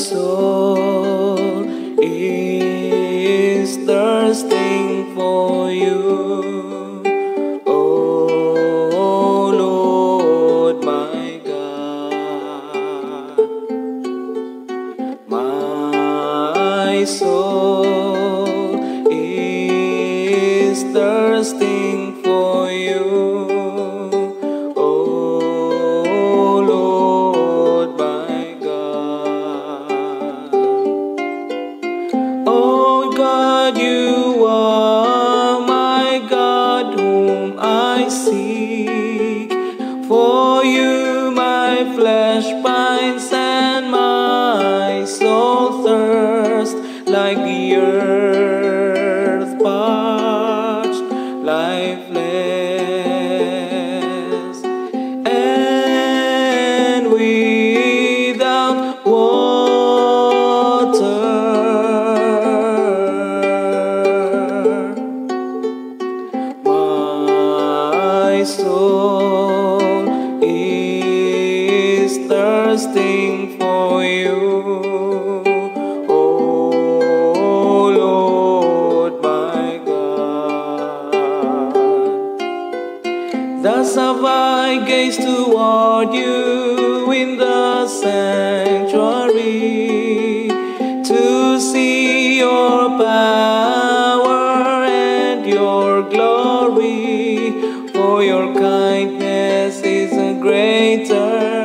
soul is thirsting for you. Oh Lord, my God, my soul is thirsting I seek. For thirsting for you. Oh Lord, my God. Thus have I gazed toward you in the sanctuary to see your power and your glory. For your kindness is greater,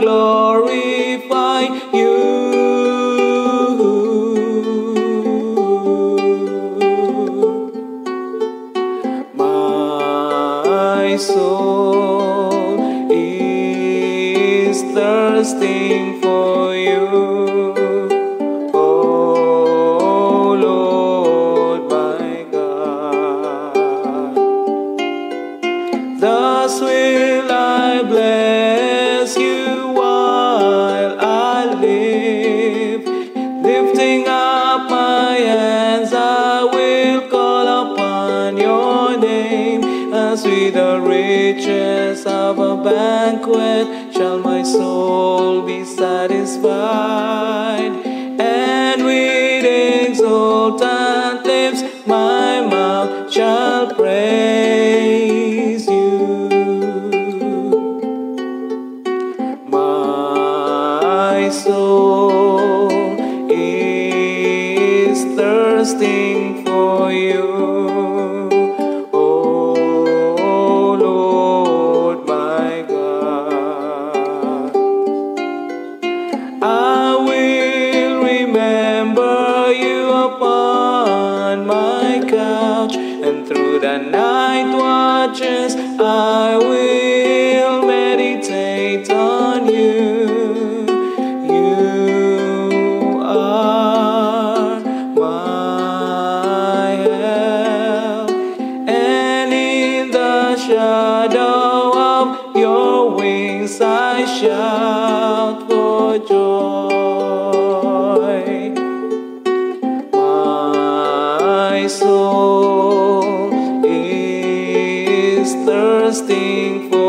glorify you. My soul is thirsting for you. Your name. As with the riches of a banquet, shall my soul be satisfied. And with exultant lips, my mouth shall praise you. My soul is thirsting for you. And through the night watches I will meditate on you. You are my help, and in the shadow of your wings I shout for joy. My soul thirsting